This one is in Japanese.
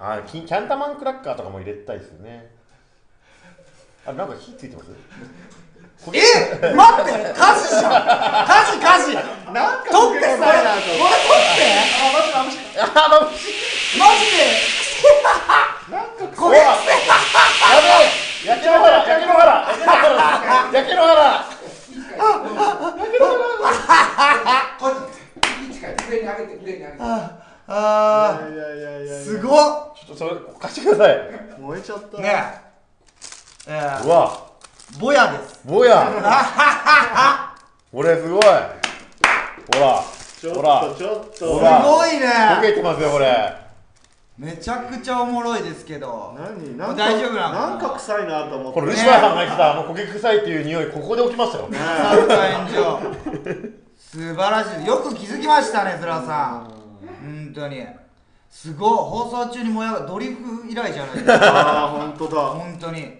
あキキャンタマンクラッカーとかも入れたいですよね。あなんか火ついてます？え待って火事じゃん。火事火事なんか取ってさこれ取って。あマジマジあーまぶしいマジで。なんか これやべえ焼け野原焼け野原焼け野原焼け野原こっち近い上に上げて上に上げてあいやいやいやいやー。すごっ。ちょっとそれ貸してください。燃えちゃった。ねえ。えうわ。ボヤです。ぼや。これすごい。ほら。ちょっほらとちょっすと。ほら。ごい溶けねてますよこれ。めちゃくちゃおもろいですけど。何？なんか大丈夫なのな？んか臭いなと思って。これルシファーさんが言ってたあの焦げ臭いっていう匂いここで起きましたよ。サウタ炎上。素晴らしい。よく気づきましたねズラさん本当に。すごい。放送中にもやがドリフ以来じゃないですか。ああ本当だ。本当に